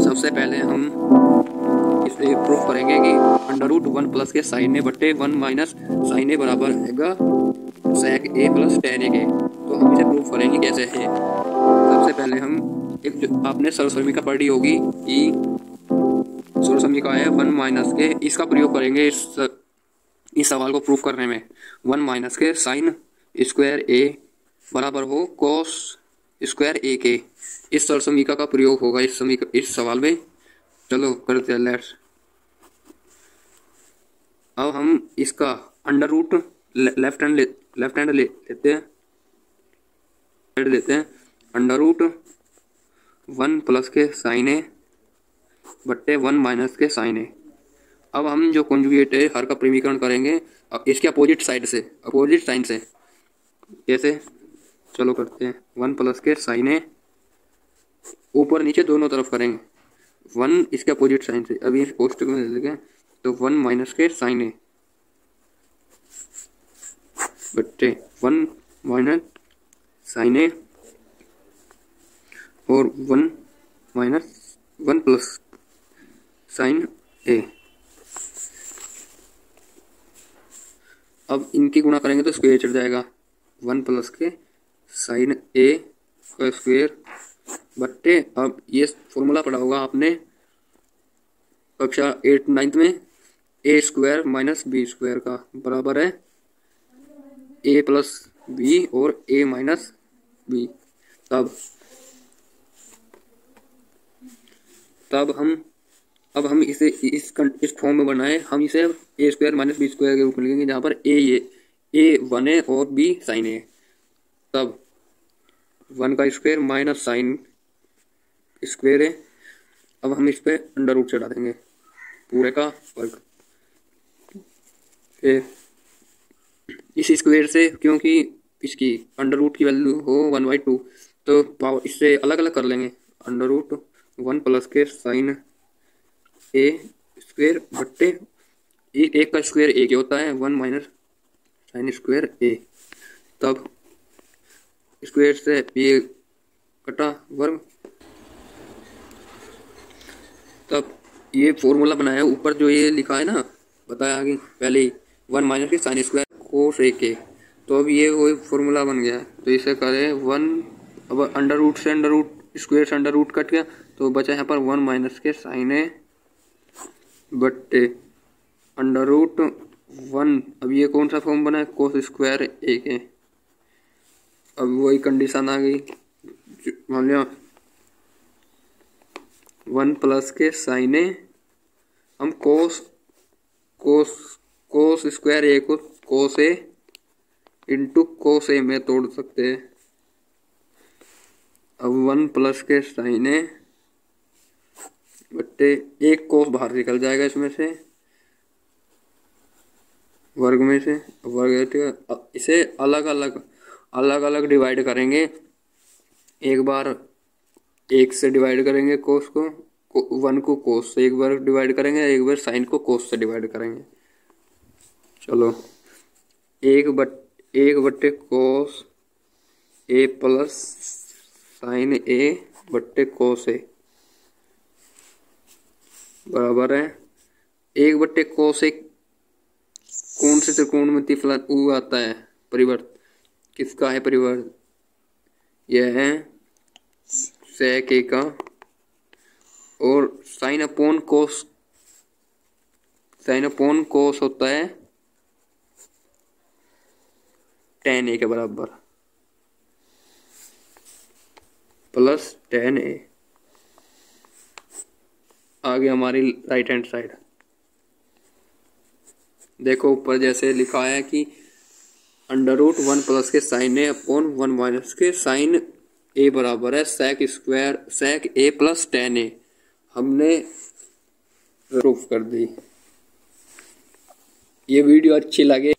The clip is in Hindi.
सबसे पहले हम इसे प्रूफ करेंगे कि अंडर रूट वन प्लस के साइन ए बट्टे वन माइनस साइन ए बराबर हैगा सेक ए प्लस टेन ए के। तो हम इसे प्रूफ करेंगे कैसे है। सबसे पहले हम एक जो आपने सरसमी का पढ़ी होगी कि सरसमी का है वन माइनस के, इसका प्रयोग करेंगे इस इस सवाल को प्रूफ करने में। वन माइनस के साइन स्क्वायर ए बराबर हो कॉस स्क्वायर ए के इस सरसमीका का प्रयोग होगा। इस समीका इस सवाल में। चलो, करते हैं लेट्स अब हम इसका under root left hand left hand ले लेते हैं। लेते हैं। अंडर रूट वन प्लस के साइन ए बट्टे वन माइनस के साइन ए अब हम जो कॉन्जुगेट है, हर का प्रेमीकरण करेंगे। अब इसके अपोजिट साइड से अपोजिट साइन से। कैसे? चलो करते हैं। वन प्लस के साइन ए ऊपर नीचे दोनों तरफ़ करेंगे। वन इसके अपोजिट साइन से। अभी पोस्ट में लिखें तो वन माइनस के साइन ए बट्टे वन माइनस साइन ए और one minus one plus sine A अब इनकी गुणा करेंगे तो स्क्वेयर चढ़ जाएगा। वन प्लस के साइन ए का स्क्वेयर बट्टे, अब ये फॉर्मूला पढ़ा होगा आपने। कक्षा एट नाइन्थ में A square minus B square का बराबर है। ए प्लस बी और ए माइनस बी तब तब हम, अब हम इसे इस इस फॉर्म में बनाए। हम इसे A square minus B square के रूप में लिखेंगे, जहाँ पर ए ये ए वन है और बी साइन है। तब वन का स्क्वायर माइनस साइन स्क्वायर है। अब हम इस पर अंडर रूट चढ़ा देंगे पूरे का वर्ग। फिर इस स्क्वायर से, क्योंकि इसकी अंडर रूट की वैल्यू हो वन बाई टू तो पावर इससे अलग अलग कर लेंगे। अंडर रूट वन प्लस के साइन ए स्क्वायर बट्टे एक एक का स्क्वायर एक ही होता है। One minus sine square A. तब स्क्वायर से ये कटा वर्ग। तब ये फॉर्मूला बनाया, ऊपर जो ये लिखा है ना, बताया आगे, पहले ही, वन माइनस के साइन स्क्वायर कोस ए के तो अब ये वही फॉर्मूला बन गया तो इसे करें वन, अब अंडर रूट से अंडर रूट स्क्वायर से अंडर रूट कट गया तो बचा यहाँ पर वन माइनस के साइन ए बट्टे। अंडर रूट वन, अब ये कौन सा फॉर्म बना है? कोस स्क्वायर ए के अब वही कंडीशन आ गई। मान लिया वन प्लस के साइने हम कोस कोस कोस स्क्वायर ए को कोस ए इंटू कोस ए में तोड़ सकते हैं। अब वन प्लस के साइन बट्टे एक कोस बाहर निकल जाएगा इसमें से, वर्ग में से वर्ग इसे अलग अलग अलग अलग डिवाइड करेंगे। एक बार एक से डिवाइड करेंगे कोस को, वन को कोस से एक बार डिवाइड करेंगे एक बार साइन को कोस से डिवाइड करेंगे। चलो। एक बट एक बट्टे कोस ए प्लस साइन ए बट्टे कोस ए बराबर है। एक बट्टे कोस एक कौन से त्रिकोण में तिफला ऊ आता है? परिवर्त किसका है परिवर्त यह है सेक ए का। और sine upon cos sine upon cos होता है टेन ए के बराबर। प्लस टेन ए आगे हमारी राइट हैंड साइड देखो, ऊपर जैसे लिखा है कि अंडर रूट वन प्लस के sine A upon one minus के साइन ए बराबर है sec square sec A plus tan A हमने प्रूफ कर दी। ये वीडियो अच्छी लगे